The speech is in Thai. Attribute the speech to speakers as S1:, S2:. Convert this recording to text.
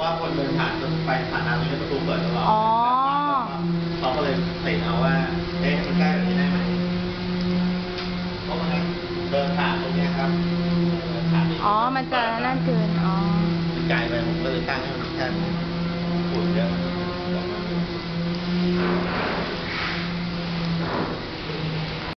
S1: ว่าคนเดินผ่านไปผ่านทางตรงนี้ประตูเปิดตลอด
S2: อ๋อ
S1: เขาก็เลยติดเอาว่า เอ๊ะมันใกล้แบบนี้ได้ไหมเพราะมันเดินผ่านตรงเนี้ยครับเดินผ่าน
S2: อ๋อ มันจะนั่นเกิน อ๋อ